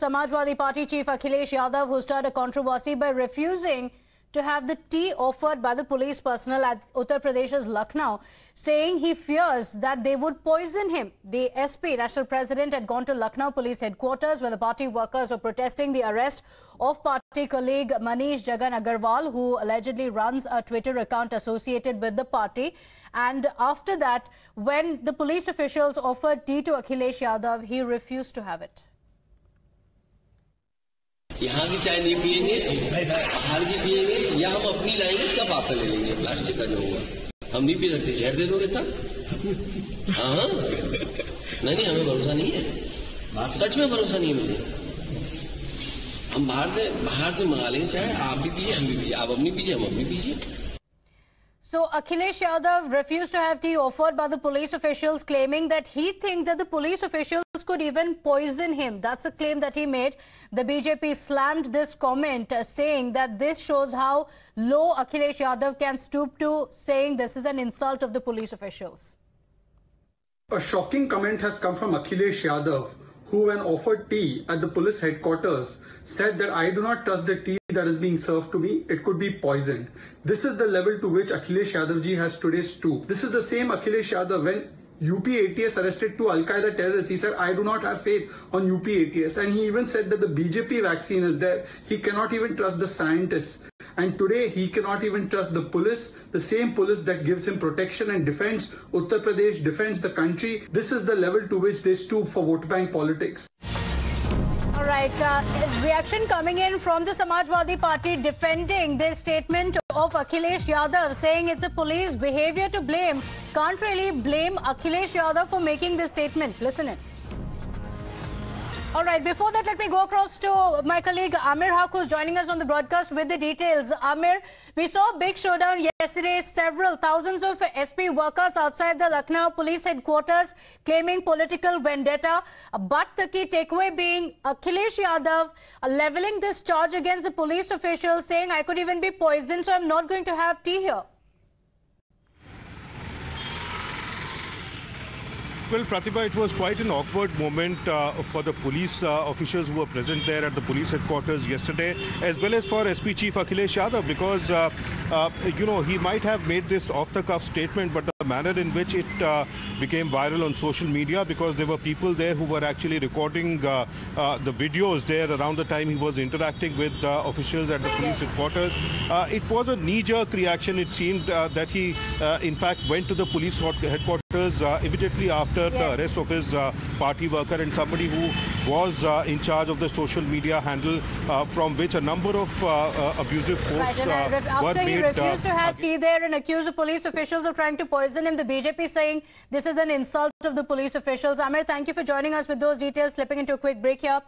Samajwadi Party chief Akhilesh Yadav, who started a controversy by refusing to have the tea offered by the police personnel at Uttar Pradesh's Lucknow, saying he fears that they would poison him. The SP, national president, had gone to Lucknow police headquarters where the party workers were protesting the arrest of party colleague Manish Jagan Agarwal, who allegedly runs a Twitter account associated with the party. And after that, when the police officials offered tea to Akhilesh Yadav, he refused to have it. यहाँ की चाय नहीं पियेंगे बाहर की पियेंगे या हम अपनी लाएँगे कब आप ले लेंगे प्लास्टिक का जो होगा। हम नहीं पी सकते जहर दे दोगे तब? हाँ हाँ। नहीं नहीं हमें भरोसा नहीं है। सच में भरोसा नहीं है मुझे। हम बाहर से बाहर से मंगा लेंगे चाय आप भी पीजिए हम भी पीजिए आप अपनी पीजिए हम अपनी पीजिए। So Akhilesh Yadav refused to have tea offered by the police officials, claiming that he thinks that the police officials could even poison him. That's a claim that he made. The BJP slammed this comment, uh, saying that this shows how low Akhilesh Yadav can stoop to, saying this is an insult of the police officials. A shocking comment has come from Akhilesh Yadav, who, when offered tea at the police headquarters, said that I do not trust the tea that is being served to me. It could be poisoned. This is the level to which Akhilesh Yadav ji has today stooped. This is the same Akhilesh Yadav when UP ATS arrested two Al Qaeda terrorists. He said, I do not have faith on UP ATS. And he even said that the BJP vaccine is there. He cannot even trust the scientists. And today he cannot even trust the police, the same police that gives him protection and defends Uttar Pradesh, defends the country. This is the level to which they stoop for vote bank politics. All right, uh, reaction coming in from the Samajwadi Party defending this statement of Akhilesh Yadav, saying it's a police behavior to blame. Can't really blame Akhilesh Yadav for making this statement. Listen in. All right, before that, let me go across to my colleague Amir Haq, who's joining us on the broadcast with the details. Amir, we saw a big showdown yesterday. Several thousands of SP workers outside the Lucknow police headquarters claiming political vendetta. But the key takeaway being Akhilesh Yadav leveling this charge against the police officials, saying, I could even be poisoned, so I'm not going to have tea here. Well, Pratibha, it was quite an awkward moment uh, for the police uh, officials who were present there at the police headquarters yesterday, as well as for SP Chief Akhilesh Yadav, because, uh, uh, you know, he might have made this off-the-cuff statement, but the manner in which it uh, became viral on social media, because there were people there who were actually recording uh, uh the videos there around the time he was interacting with uh, officials at the police headquarters. Uh, it was a knee-jerk reaction. It seemed that he, in fact, went to the police headquarters immediately after after yes. the arrest of his uh, party worker and somebody who was uh, in charge of the social media handle uh, from which a number of abusive posts right, after were he made. refused to have tea there and accused the police officials of trying to poison him, the BJP saying this is an insult of the police officials. Amir, thank you for joining us with those details. Slipping into a quick break here.